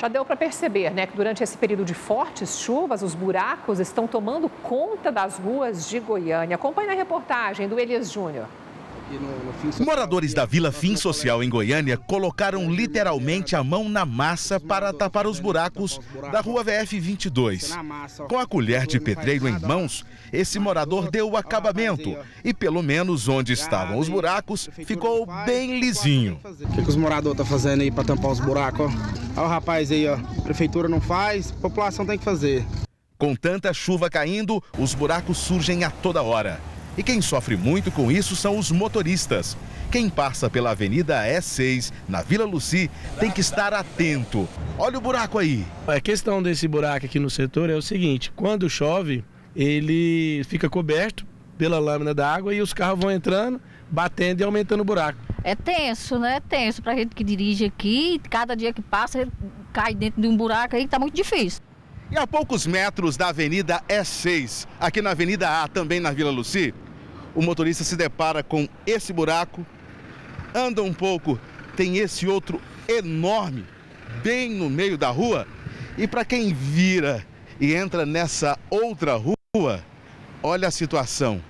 Já deu para perceber né, que durante esse período de fortes chuvas, os buracos estão tomando conta das ruas de Goiânia. Acompanhe a reportagem do Elias Júnior. Moradores da Vila Fim Social em Goiânia colocaram literalmente a mão na massa para tapar os buracos da rua VF 22. Com a colher de pedreiro em mãos, esse morador deu o acabamento e, pelo menos onde estavam os buracos, ficou bem lisinho. O que, que os moradores estão tá fazendo aí para tampar os buracos? Olha o rapaz aí, ó. Prefeitura não faz, população tem que fazer. Com tanta chuva caindo, os buracos surgem a toda hora. E quem sofre muito com isso são os motoristas. Quem passa pela Avenida E6, na Vila Luci, tem que estar atento. Olha o buraco aí. A questão desse buraco aqui no setor é o seguinte: quando chove, ele fica coberto pela lâmina da água e os carros vão entrando, batendo e aumentando o buraco. É tenso, né? É tenso pra gente que dirige aqui. Cada dia que passa, cai dentro de um buraco aí que tá muito difícil. E a poucos metros da Avenida E6, aqui na Avenida A, também na Vila Luci, o motorista se depara com esse buraco, anda um pouco, tem esse outro enorme, bem no meio da rua. E para quem vira e entra nessa outra rua, olha a situação.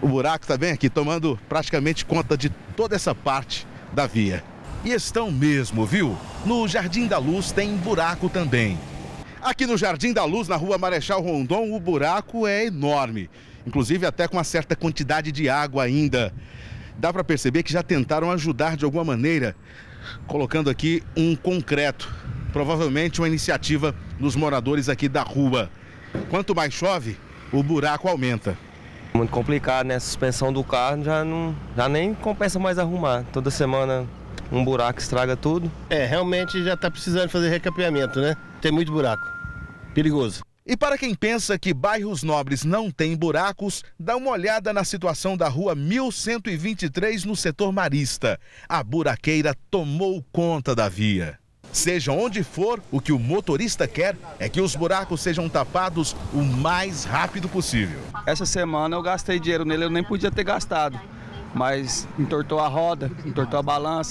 O buraco está bem aqui, tomando praticamente conta de toda essa parte da via. E estão mesmo, viu? No Jardim da Luz tem buraco também. Aqui no Jardim da Luz, na rua Marechal Rondon, o buraco é enorme. Inclusive até com uma certa quantidade de água ainda. Dá para perceber que já tentaram ajudar de alguma maneira, colocando aqui um concreto. Provavelmente uma iniciativa dos moradores aqui da rua. Quanto mais chove, o buraco aumenta. Muito complicado, né? A suspensão do carro já, não, já nem compensa mais arrumar. Toda semana um buraco estraga tudo. É, realmente já está precisando fazer recapeamento, né? Tem muito buraco. Perigoso. E para quem pensa que bairros nobres não têm buracos, dá uma olhada na situação da rua 1123 no setor marista. A buraqueira tomou conta da via. Seja onde for, o que o motorista quer é que os buracos sejam tapados o mais rápido possível. Essa semana eu gastei dinheiro nele, eu nem podia ter gastado, mas entortou a roda, entortou a balança.